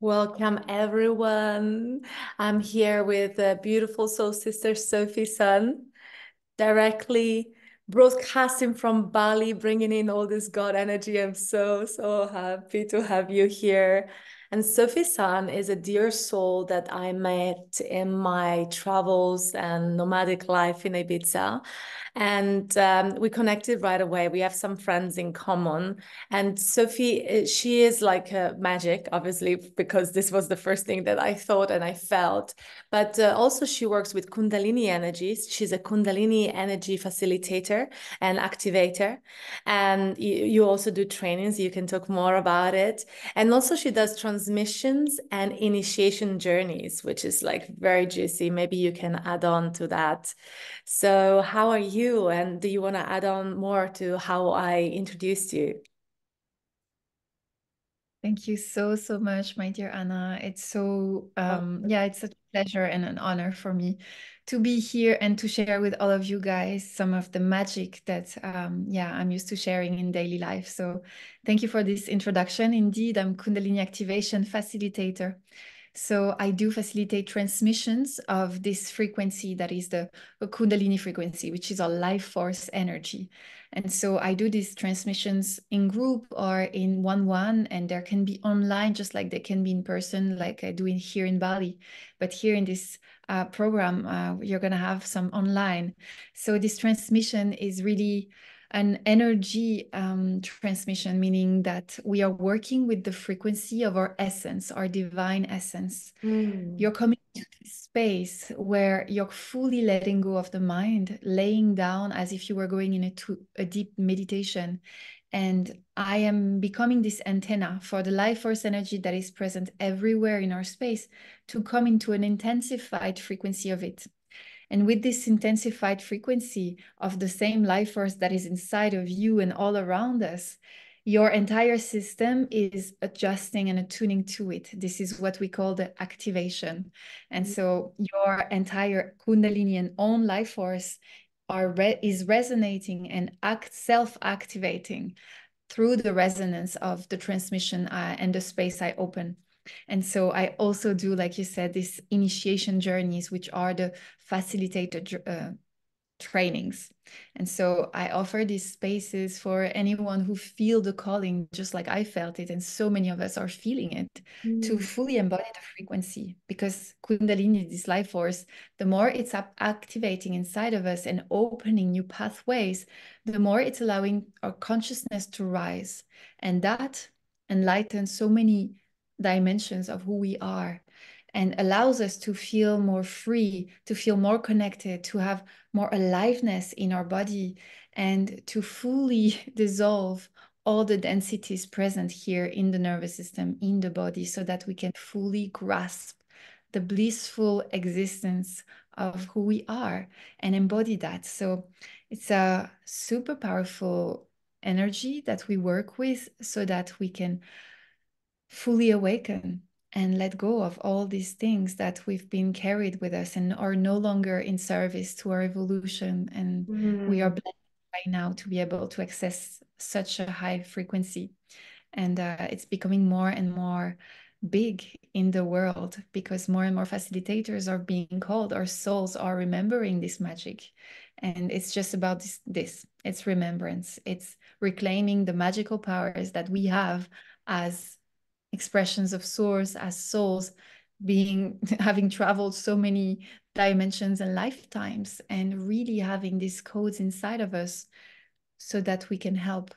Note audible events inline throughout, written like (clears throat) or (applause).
Welcome, everyone. I'm here with the beautiful soul sister Sophie Sun, directly broadcasting from Bali, bringing in all this God energy. I'm so, so happy to have you here. And Sophie Sun is a dear soul that I met in my travels and nomadic life in Ibiza. And um, we connected right away. We have some friends in common. And Sophie, eh, she is like magic, obviously, because this was the first thing that I thought and I felt. But uh, also, she works with Kundalini energies. She's a Kundalini energy facilitator and activator. And you, you also do trainings. You can talk more about it. And also, she does transmissions and initiation journeys, which is like very juicy. Maybe you can add on to that. So, how are you? And do you want to add on more to how I introduced you? Thank you so, so much, my dear Anna. It's so, um, yeah, it's such a pleasure and an honor for me to be here and to share with all of you guys some of the magic that um, yeah i'm used to sharing in daily life so thank you for this introduction indeed i'm kundalini activation facilitator so I do facilitate transmissions of this frequency that is the Kundalini frequency, which is a life force energy. And so I do these transmissions in group or in one one, and there can be online, just like they can be in person, like I do in, here in Bali. But here in this uh, program, uh, you're to have some online. So this transmission is really an energy um, transmission, meaning that we are working with the frequency of our essence, our divine essence. Mm. You're coming to this space where you're fully letting go of the mind, laying down as if you were going into a deep meditation. And I am becoming this antenna for the life force energy that is present everywhere in our space to come into an intensified frequency of it. And with this intensified frequency of the same life force that is inside of you and all around us, your entire system is adjusting and attuning to it. This is what we call the activation. And so your entire Kundalini and own life force are re is resonating and act self-activating through the resonance of the transmission uh, and the space I open. And so I also do, like you said, these initiation journeys, which are the facilitated uh, trainings. And so I offer these spaces for anyone who feel the calling, just like I felt it, and so many of us are feeling it, mm. to fully embody the frequency. Because Kundalini, this life force, the more it's up activating inside of us and opening new pathways, the more it's allowing our consciousness to rise. And that enlightens so many dimensions of who we are and allows us to feel more free, to feel more connected, to have more aliveness in our body, and to fully (laughs) dissolve all the densities present here in the nervous system, in the body, so that we can fully grasp the blissful existence of who we are and embody that. So it's a super powerful energy that we work with so that we can fully awaken and let go of all these things that we've been carried with us and are no longer in service to our evolution. And mm. we are mm. blessed right now to be able to access such a high frequency. And uh, it's becoming more and more big in the world because more and more facilitators are being called. Our souls are remembering this magic. And it's just about this, this. It's remembrance. It's reclaiming the magical powers that we have as expressions of source as souls being (laughs) having traveled so many dimensions and lifetimes and really having these codes inside of us so that we can help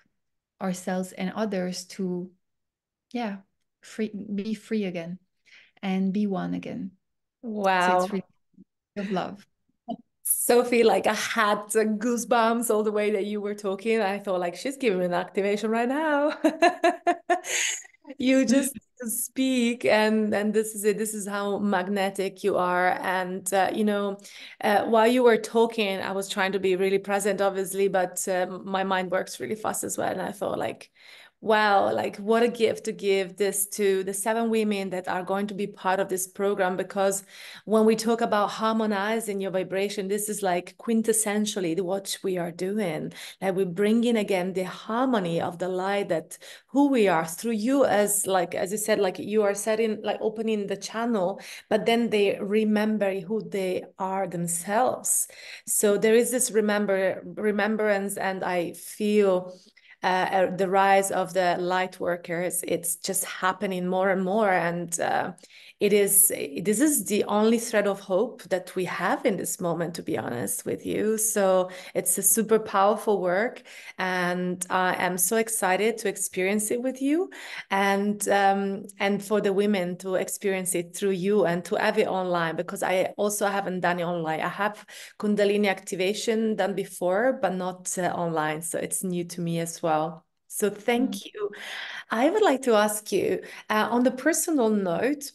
ourselves and others to yeah free be free again and be one again wow so it's really of love Sophie, like I had goosebumps all the way that you were talking. I thought like she's giving me an activation right now. (laughs) you just speak and and this is it. This is how magnetic you are. And uh, you know uh, while you were talking i was trying to be really present obviously but uh, my mind works really fast as well. And i thought like wow, like what a gift to give this to the seven women that are going to be part of this program. Because when we talk about harmonizing your vibration, this is like quintessentially what we are doing. Like we bring in again the harmony of the light that who we are through you as like as you said, like you are setting like opening the channel, but then they remember who they are themselves. So there is this remember remembrance, and I feel uh, uh, the rise of the light workers it's just happening more and more. And uh, it is this is the only thread of hope that we have in this moment to be honest with you. So it's a super powerful work and i am so excited to experience it with you and um, and for the women to experience it through you and to have it online because i also haven't done it online. I have kundalini activation done before but not uh, online so it's new to me as well. So thank mm. you. I would like to ask you uh, on the personal note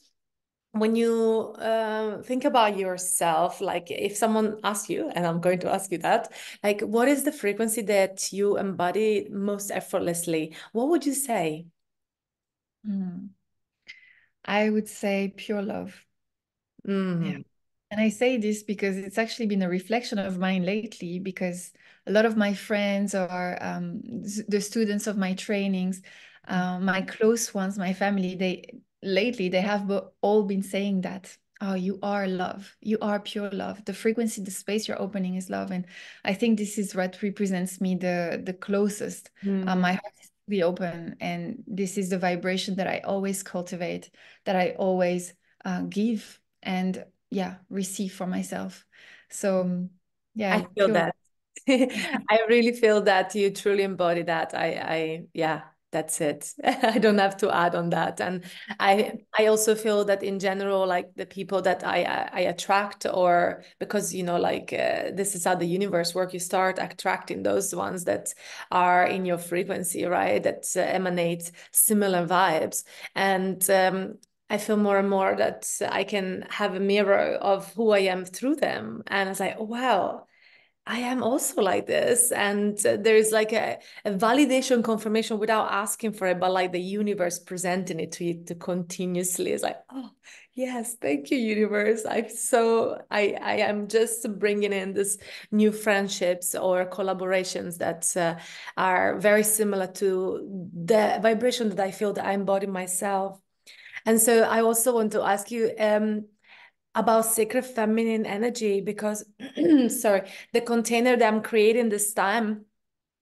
when you uh, think about yourself, like if someone asks you, and I'm going to ask you that, like what is the frequency that you embody most effortlessly? What would you say? Mm. I would say pure love. Mm. Yeah. And I say this because it's actually been a reflection of mine lately because a lot of my friends or um, the students of my trainings, uh, my close ones, my family, they lately they have all been saying that oh you are love. You are pure love. The frequency the space you're opening is love. And i think this is what represents me the the closest. Mm. uh, my heart is really open and this is the vibration that i always cultivate that i always uh, give and yeah receive for myself. So yeah i feel that. (laughs) I really feel that you truly embody that. I i yeah that's it. (laughs) I don't have to add on that. And i i also feel that in general like the people that i i attract or because you know like uh, this is how the universe works you start attracting those ones that are in your frequency right? That uh, emanate similar vibes. And um, I feel more and more that I can have a mirror of who I am through them. And it's like, oh, wow, I am also like this. And uh, there is like a, a, validation confirmation without asking for it, but like the universe presenting it to you to continuously. It's like, oh, yes, thank you, universe. I'm so, I, I am just bringing in this new friendships or collaborations that uh, are very similar to the vibration that I feel that I embody myself. And so I also want to ask you, um, about sacred feminine energy because (clears throat) sorry the container that i'm creating this time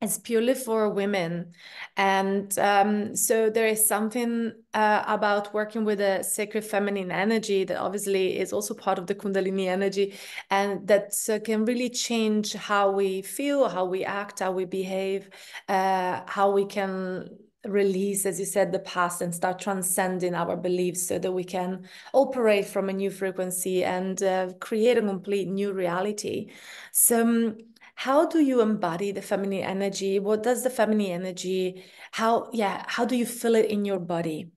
is purely for women. And um, so there is something uh, about working with a sacred feminine energy that obviously is also part of the kundalini energy and that uh, can really change how we feel how we act how we behave uh, how we can release, as you said, the past and start transcending our beliefs so that we can operate from a new frequency and uh, create a complete new reality. So, um, how do you embody the feminine energy? What does the feminine energy? How, yeah, how do you feel it in your body?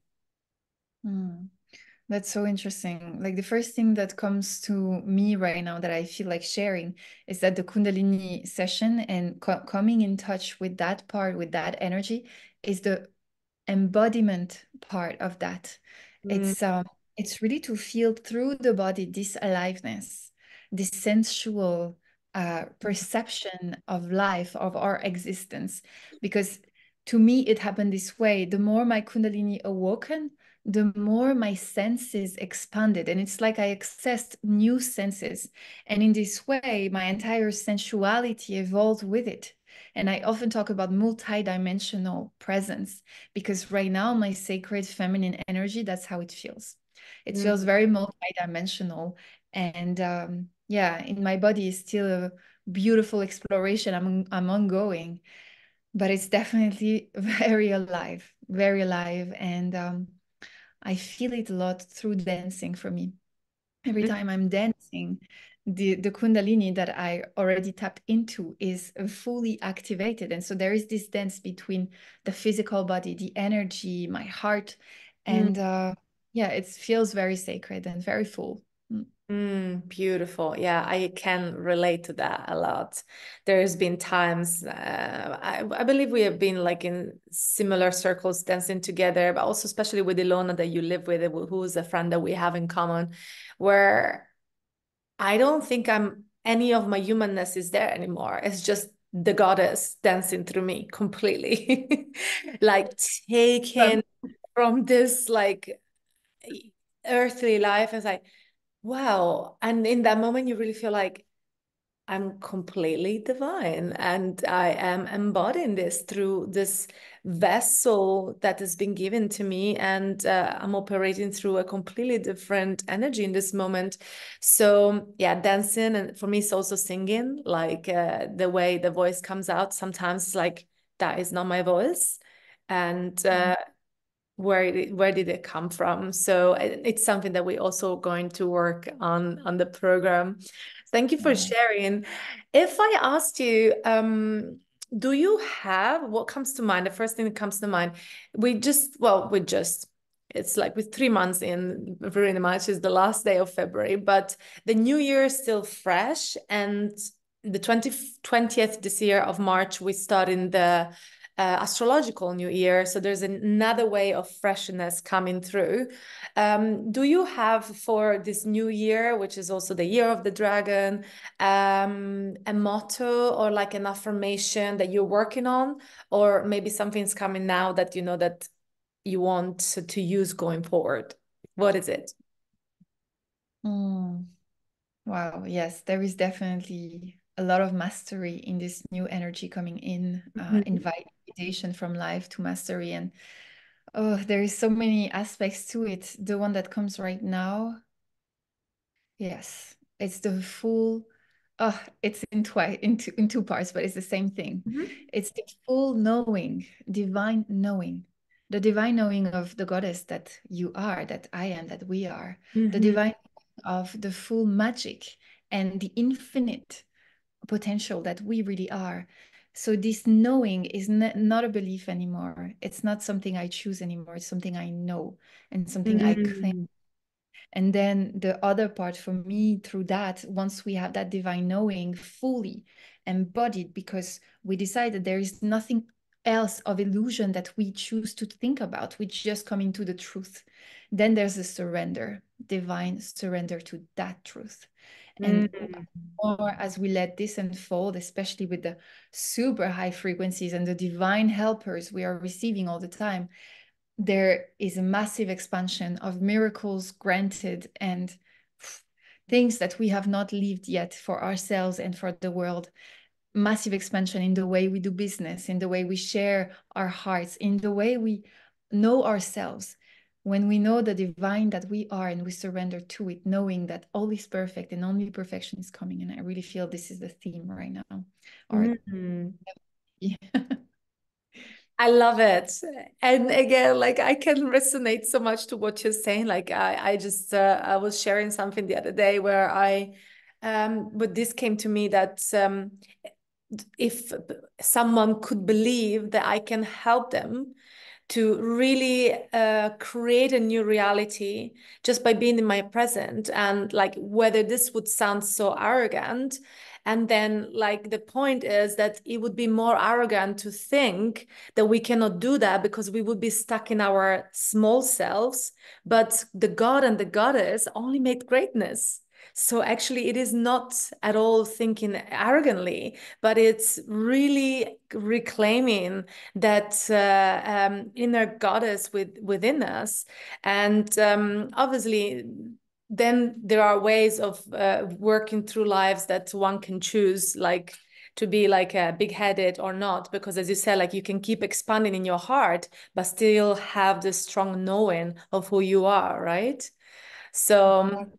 Mm. That's so interesting. Like the first thing that comes to me right now that I feel like sharing is that the Kundalini session and co coming in touch with that part, with that energy, is the embodiment part of that. Mm. It's um, it's really to feel through the body this aliveness, this sensual uh, perception of life, of our existence. Because to me, it happened this way. The more my Kundalini awoken, the more my senses expanded and it's like i accessed new senses and in this way my entire sensuality evolved with it and i often talk about multi-dimensional presence because right now my sacred feminine energy that's how it feels it mm. feels very multi-dimensional and um, yeah in my body is still a beautiful exploration i'm, I'm ongoing but it's definitely (laughs) very alive very alive and um, I feel it a lot through dancing for me. Every mm. time I'm dancing, the, the Kundalini that I already tapped into is fully activated. And so there is this dance between the physical body, the energy, my heart. And mm. uh, yeah, it feels very sacred and very full. Mm. Mm, beautiful. Yeah, I can relate to that a lot. There's been times, uh, I, I believe we have been like in similar circles dancing together, but also especially with Ilona that you live with, who's a friend that we have in common, where I don't think I'm any of my humanness is there anymore. It's just the goddess dancing through me completely, (laughs) like taken um, from this like earthly life. It's like, wow. And in that moment, you really feel like I'm completely divine and I am embodying this through this vessel that has been given to me. And uh, I'm operating through a completely different energy in this moment. So, yeah, dancing. And for me, it's also singing, like uh, the way the voice comes out. Sometimes, like, that is not my voice. And uh, mm-hmm where did, where did it come from so it's something that we also going to work on on the program thank you for sharing. If i asked you um do you have what comes to mind the first thing that comes to mind we just well we just it's like with three months in very much is the last day of february but the new year is still fresh and the 20, 20th this year of march we start in the uh, astrological new year. So there's another way of freshness coming through. Um, do you have for this new year, which is also the year of the dragon, um, a motto or like an affirmation that you're working on, or maybe something's coming now that you know that you want to use going forward? What is it? Mm. Wow, yes, there is definitely a lot of mastery in this new energy coming in, uh, mm-hmm. invite from life to mastery. And oh, there is so many aspects to it. The one that comes right now, yes, it's the full. Oh, it's in twice in two, in two parts, but it's the same thing. Mm-hmm. It's the full knowing, divine knowing, the divine knowing of the goddess that you are, that I am, that we are, mm-hmm. the divine of the full magic and the infinite potential that we really are. So this knowing is not a belief anymore. It's not something I choose anymore. It's something I know and something mm-hmm. I claim. And then the other part for me through that, once we have that divine knowing fully embodied, because we decide that there is nothing else of illusion that we choose to think about, we just come into the truth. Then there's a surrender, divine surrender to that truth. And mm. more as we let this unfold, especially with the super high frequencies and the divine helpers we are receiving all the time, there is a massive expansion of miracles granted and things that we have not lived yet for ourselves and for the world massive expansion in the way we do business in the way we share our hearts in the way we know ourselves when we know the divine that we are and we surrender to it, knowing that all is perfect and only perfection is coming. And I really feel this is the theme right now. Mm-hmm. (laughs) I love it. And again, like I can resonate so much to what you're saying. Like I, I just uh, I was sharing something the other day where I um but this came to me that um if someone could believe that I can help them to really uh, create a new reality just by being in my present and like whether this would sound so arrogant. And then like the point is that it would be more arrogant to think that we cannot do that because we would be stuck in our small selves. But the god and the goddess only made greatness so actually, it is not at all thinking arrogantly, but it's really reclaiming that uh, um, inner goddess with, within us. And um, obviously, then there are ways of uh, working through lives that one can choose, like to be like a big headed or not because as you said like you can keep expanding in your heart but still have the strong knowing of who you are right so um,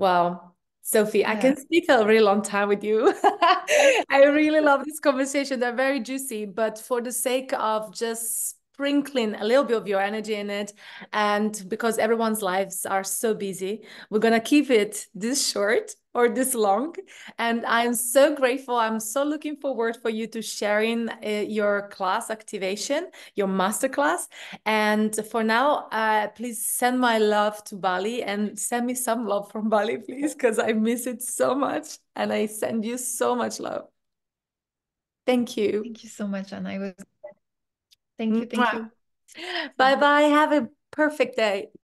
Wow. Sophie, yeah. I can speak for a really long time with you. (laughs) I really love this conversation. They're very juicy, but for the sake of just sprinkling a little bit of your energy in it, and because everyone's lives are so busy, we're going to keep it this short. Or this long. And I'm so grateful. I'm so looking forward for you to sharing uh, your class activation, your masterclass. And for now, uh, please send my love to Bali and send me some love from Bali, please, because I miss it so much. And I send you so much love. Thank you. Thank you so much, and I was. Thank you. Thank you. Bye bye. Have a perfect day.